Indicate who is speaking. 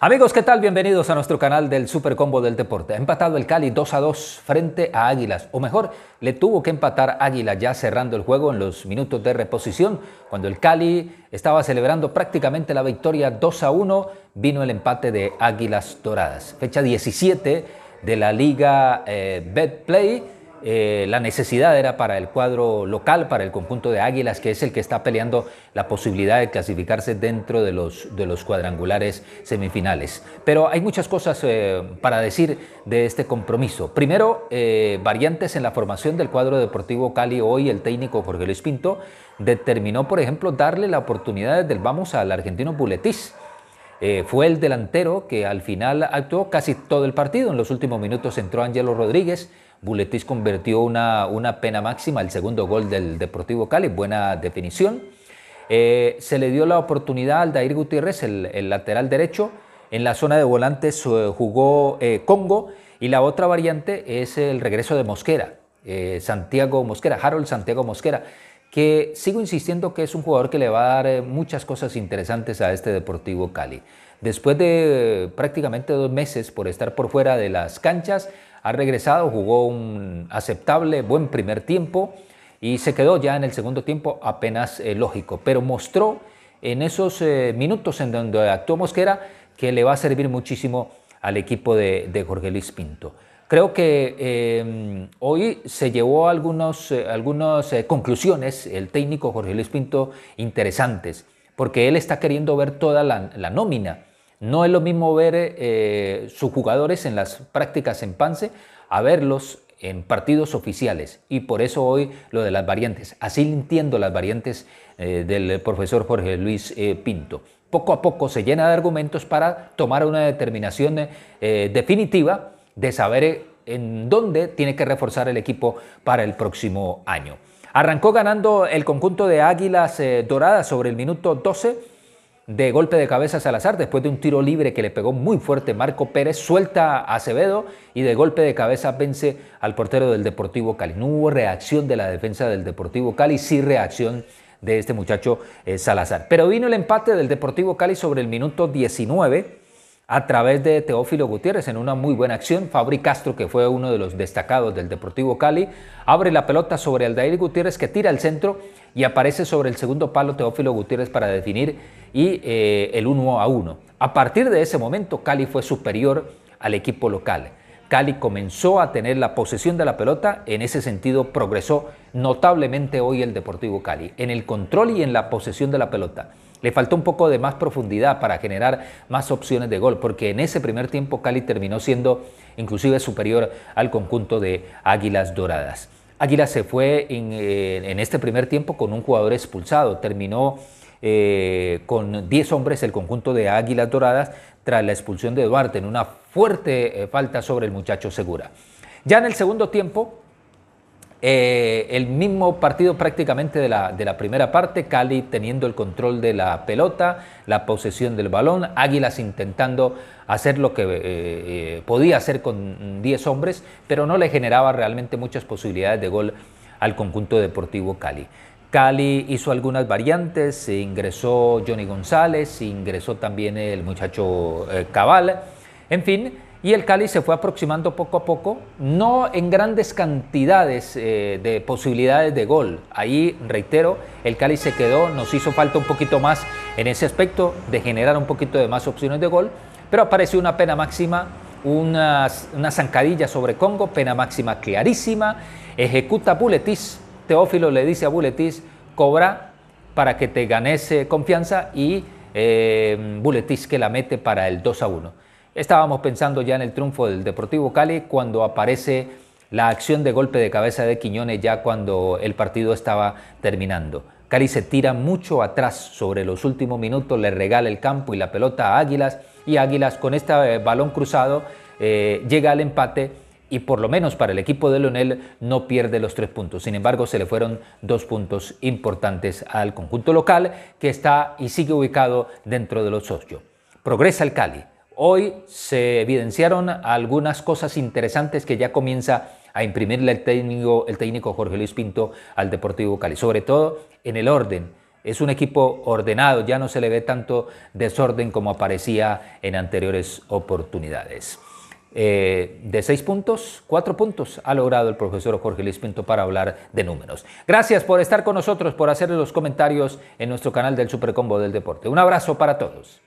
Speaker 1: Amigos, ¿qué tal? Bienvenidos a nuestro canal del Super Combo del Deporte. Ha empatado el Cali 2 a 2 frente a Águilas, o mejor, le tuvo que empatar Águila ya cerrando el juego en los minutos de reposición. Cuando el Cali estaba celebrando prácticamente la victoria 2 a 1, vino el empate de Águilas Doradas. Fecha 17 de la Liga eh, Betplay eh, la necesidad era para el cuadro local, para el conjunto de Águilas, que es el que está peleando la posibilidad de clasificarse dentro de los, de los cuadrangulares semifinales. Pero hay muchas cosas eh, para decir de este compromiso. Primero, eh, variantes en la formación del cuadro deportivo Cali. Hoy el técnico Jorge Luis Pinto determinó, por ejemplo, darle la oportunidad del vamos al argentino Buletis. fue el delantero que al final actuó casi todo el partido. En los últimos minutos entró Angelo Rodríguez, Buletis convirtió una, una pena máxima, el segundo gol del Deportivo Cali, buena definición. Eh, se le dio la oportunidad al Dair Gutiérrez, el, lateral derecho. En la zona de volantes eh, jugó eh, Congo y la otra variante es el regreso de Mosquera, Santiago Mosquera, Harold Santiago Mosquera, que sigo insistiendo que es un jugador que le va a dar muchas cosas interesantes a este Deportivo Cali. Después de prácticamente dos meses por estar por fuera de las canchas, ha regresado, jugó un aceptable, buen primer tiempo y se quedó ya en el segundo tiempo apenas eh, lógico, pero mostró en esos eh, minutos en donde actuó Mosquera que le va a servir muchísimo al equipo de, Jorge Luis Pinto. Creo que eh, hoy se llevó algunos, algunas conclusiones el técnico Jorge Luis Pinto interesantes, porque él está queriendo ver toda la nómina no es lo mismo ver eh, sus jugadores en las prácticas en Pance a verlos en partidos oficiales y por eso hoy lo de las variantes. Así entiendo las variantes eh, del profesor Jorge Luis eh, Pinto. Poco a poco se llena de argumentos para tomar una determinación definitiva de saber en dónde tiene que reforzar el equipo para el próximo año. Arrancó ganando el conjunto de Águilas Doradas sobre el minuto 12 de golpe de cabeza Salazar después de un tiro libre que le pegó muy fuerte Marco Pérez, suelta a Acevedo y de golpe de cabeza vence al portero del Deportivo Cali. No hubo reacción de la defensa del Deportivo Cali, sí reacción de este muchacho eh, Salazar. Pero vino el empate del Deportivo Cali sobre el minuto 19 a través de Teófilo Gutiérrez en una muy buena acción. Fabri Castro, que fue uno de los destacados del Deportivo Cali, abre la pelota sobre Aldair Gutiérrez que tira al centro y aparece sobre el segundo palo Teófilo Gutiérrez para definir y eh, el 1 a 1. A partir de ese momento Cali fue superior al equipo local. Cali comenzó a tener la posesión de la pelota, en ese sentido progresó notablemente hoy el Deportivo Cali, en el control y en la posesión de la pelota. Le faltó un poco de más profundidad para generar más opciones de gol, porque en ese primer tiempo Cali terminó siendo inclusive superior al conjunto de Águilas Doradas. Águilas se fue en, eh, este primer tiempo con un jugador expulsado, terminó eh, con 10 hombres el conjunto de Águilas Doradas tras la expulsión de Duarte en una fuerte eh, falta sobre el muchacho Segura. Ya en el segundo tiempo, eh, el mismo partido prácticamente de la, primera parte, Cali teniendo el control de la pelota, la posesión del balón, Águilas intentando hacer lo que eh, eh, podía hacer con 10 hombres, pero no le generaba realmente muchas posibilidades de gol al conjunto deportivo Cali. Cali hizo algunas variantes, ingresó Johnny González, ingresó también el muchacho Cabal, en fin, y el Cali se fue aproximando poco a poco, no en grandes cantidades eh, de posibilidades de gol. Ahí, reitero, el Cali se quedó, nos hizo falta un poquito más en ese aspecto de generar un poquito de más opciones de gol, pero apareció una pena máxima, una, una zancadilla sobre Congo, pena máxima clarísima, ejecuta Buletis, Teófilo le dice a Buletis, cobra para que te ganes confianza y eh, Buletis que la mete para el 2 a 1. Estábamos pensando ya en el triunfo del Deportivo Cali cuando aparece la acción de golpe de cabeza de Quiñones ya cuando el partido estaba terminando. Cali se tira mucho atrás sobre los últimos minutos, le regala el campo y la pelota a Águilas y Águilas con este eh, balón cruzado eh, llega al empate y por lo menos para el equipo de Leonel no pierde los tres puntos. Sin embargo, se le fueron dos puntos importantes al conjunto local que está y sigue ubicado dentro de los ocho. Progresa el Cali, Hoy se evidenciaron algunas cosas interesantes que ya comienza a imprimirle el técnico, Jorge Luis Pinto al Deportivo Cali, sobre todo en el orden. es un equipo ordenado, ya no se le ve tanto desorden como aparecía en anteriores oportunidades. Eh, de seis puntos, cuatro puntos ha logrado el profesor Jorge Luis Pinto para hablar de números. Gracias por estar con nosotros, por hacer los comentarios en nuestro canal del Supercombo del Deporte. Un abrazo para todos.